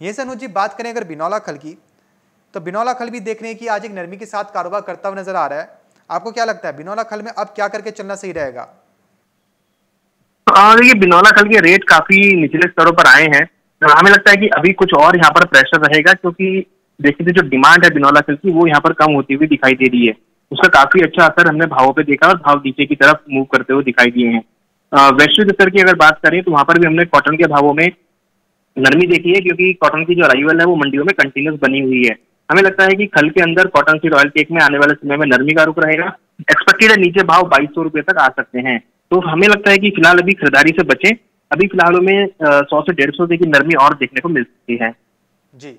यहीं से अनुज जी बात करें अगर बिनौला खल की तो बिनौला खल भी देख रहे हैं कि आज एक नरमी के साथ कारोबार करता हुआ नज़र आ रहा है। आपको क्या लगता है बिनौला खल में अब क्या करके चलना सही रहेगा? हाँ, देखिए बिनौला खल के रेट काफ़ी निचले स्तरों पर आए हैं। तो हमें लगता है कि अभी कुछ और यहाँ पर प्रेशर रहेगा क्योंकि देखिए तो जो डिमांड है बिनौला खल की वो यहाँ पर कम होती हुई दिखाई दे रही है। उसका काफ़ी अच्छा असर हमने भावों पे देखा और भाव नीचे की तरफ़ मूव करते हुए दिखाई दिए हैं। वैश्विक स्तर की अगर बात करें तो वहाँ पर भी हमने कॉटन के भावों में नरमी देखी है क्योंकि कॉटन की जो अराइवल है वो मंडियों में कंटिन्यूस बनी हुई है। हमें लगता है कि खल के अंदर कॉटन सीड ऑयल केक में आने वाले समय में नरमी का रुख रहेगा। एक्सपेक्टेड है नीचे भाव बाईस सौ तक आ सकते हैं। तो हमें लगता है कि फ़िलहाल अभी खरीदारी से बचें। अभी फ़िलहाल में सौ से डेढ़ सौ की नरमी और देखने को मिल सकती है। जी।